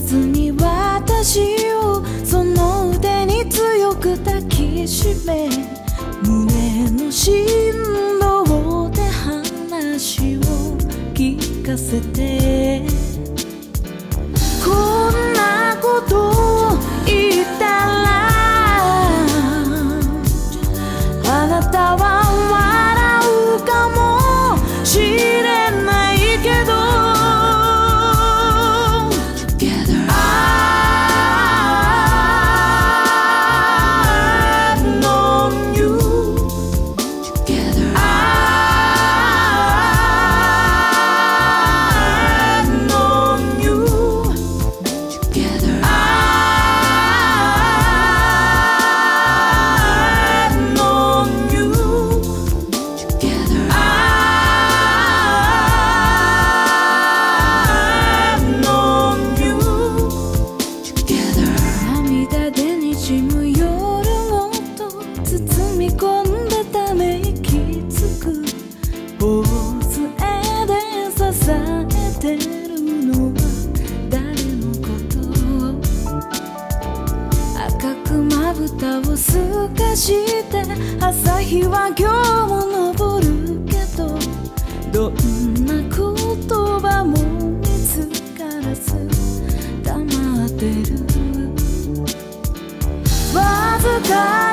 ずに私をその腕に強く抱きしめ胸の振動で話を聞かせてみ込んでため息つく坊主絵で支えてるのは誰のこと赤くまぶたをすかして朝日は今日も昇るけどどんな言葉も見つからず黙ってるわずか